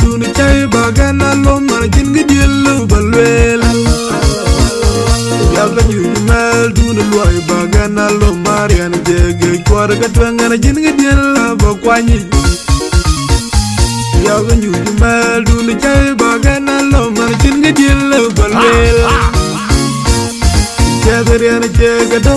dun chay bagana lo man jin ga diel balwel. Yalla ñu mel dun loy bagana lo marian jege kwar ga twangana jin ga diel ba kwani yalla ñu mel dun chay bagana lo man jin ga diel balwel. Jagger and a do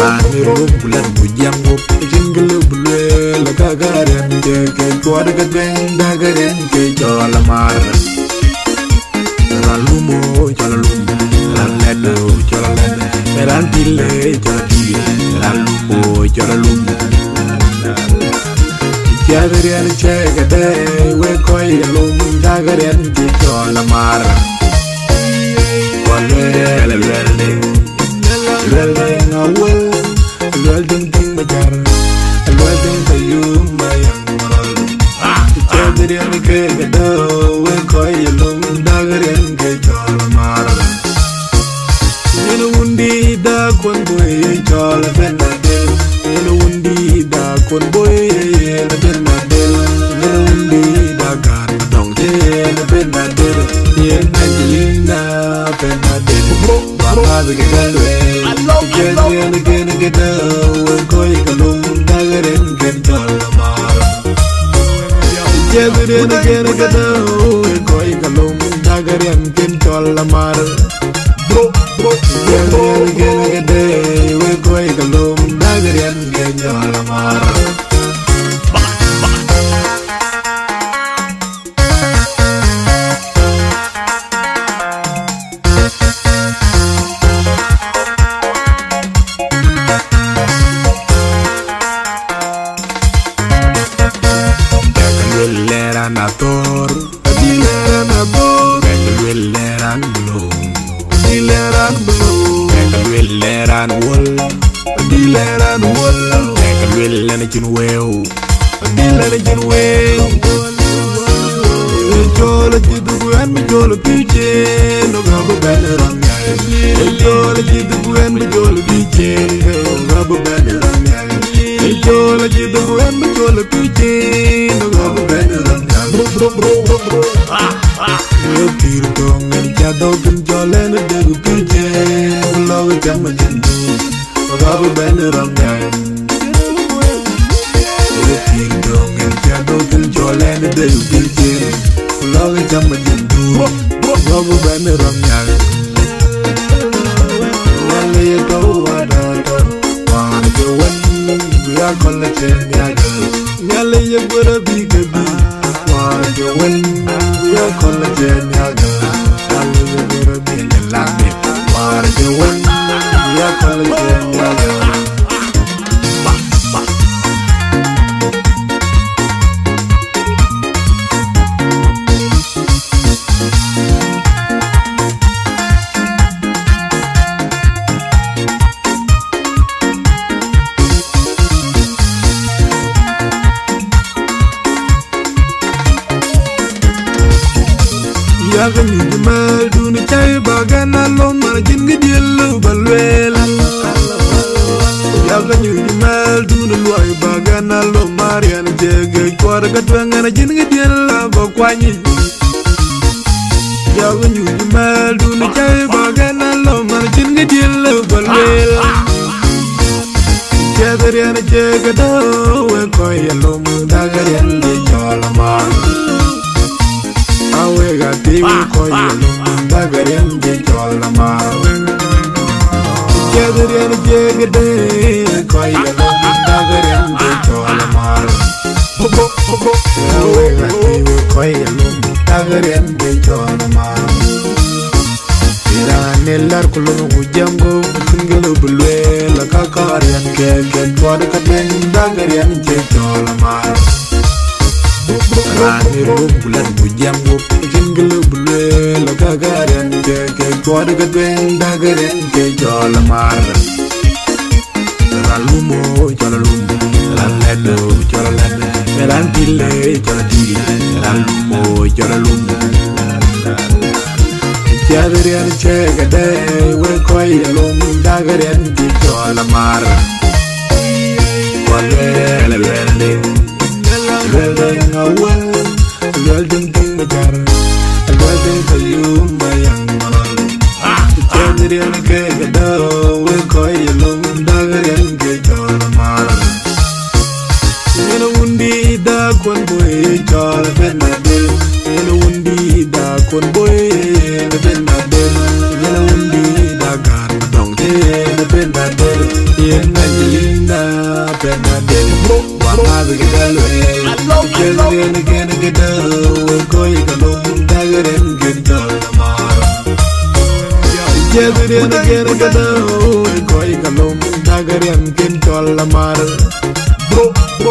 Rani rum bulan bujang gup jingle bulwe la gagaren ke ke tuad ga deng dagaren ke chola mar Ralumo chola lum ran chola ledo ran chola tille ralumo chola lum Jadarian che we koy lum dagaren ke chola mar Walwe le An ke ga do, we koi yalum dagren ke chola mar. Yenu undi da kon boy chola fena del, yenu undi da kon boy yena fena del, yenu undi da gar dong te yena fena del, yena Angelina fena del. Mama the galwe, Jenny and again get down, Jenny and again get down, koi kalum ken get mar Bro, bro, Jenny and again get down, koi kalum dagaren ken dolamar. mar weew dillana jin weew joola ji dug wen mi joola biije nogabu ben ramyaay joola ji dug wen mi joola biije nogabu ben ramyaay bro. ji dug wen mi joola biije nogabu ben ramyaay tir tongen jadogin joolen degu biije logo jamma jindu nogabu ben ramyaay de ukitin Fulawi jama jindu Wabu bani ramyal Wale ye tau wadata Wante wan Bia kola chen yada Nyale ye bura biga bi Wante wan Bia kola chen yada Nyale ye bura biga lambi Wante wan Bia kola chen yada yaga nyuji mal duni chay bagana lo mar jin gi diel balwel yaga nyuji mal duni loy bagana lo mar yan jege kwar ga twangana jin gi diel ba kwani yaga nyuji mal duni chay bagana lo mar jin nga dil balwel Jadarian jagado we koyalum dagarian di jolama we got koyelo dagaren di chola mawe Jegren jegde koyelo dagaren di chola mawe Wega tiwi koyelo dagaren di chola mawe Nelar kulon kujango singelo bulwe la kakarian keken tuade katen dagarian jejol mar. Mar rani rum bulan kujango singelo bulwe la kakarian ke ke twad katen dagarian je jola mar ralumo jola lumo ralendo jola lende melantile jola tile ralumo jola lumo Jadrian chegade we koy lum dagrian di chola mar Wale boy chola fenadil Yena undi da kon boy Benadel, yellow windy, the gun, don't get the Benadel, in Angelina, Benadel, Wamaga get away, again, again, again, get away, going alone, dagger and get Dolomar. Together and again,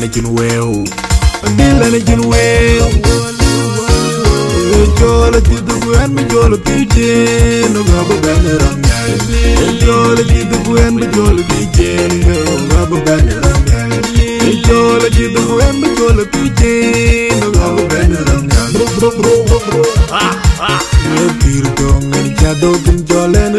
na jin wew dilla na jin wew. Jola ci dugu en mi jola pije no ga bu ben ram nyaay jola ci dugu en mi jola pije no ga bu ben ram nyaay jola ci dugu en mi jola pije no ga bu ben ram nyaay bro bro bro bro ah ah ne pir dong en jado kun jolen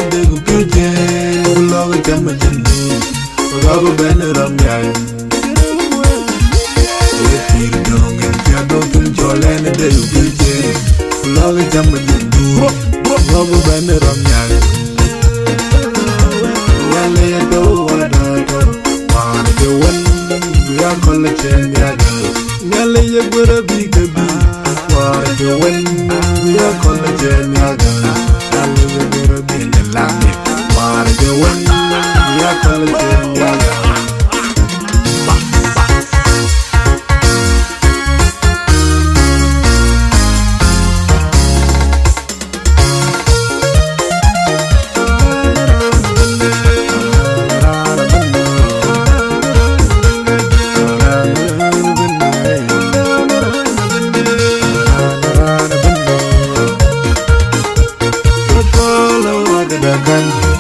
de ubite Fulawi jambe de du Wabu bende ram nyari Yale ya de uwa da to Wani de wan Buya kola chen ya de Yale ya gwere bi de bi Wani de wan Buya kola chen ya de Yale ya gwere bi de lami Wani de wan Buya 的感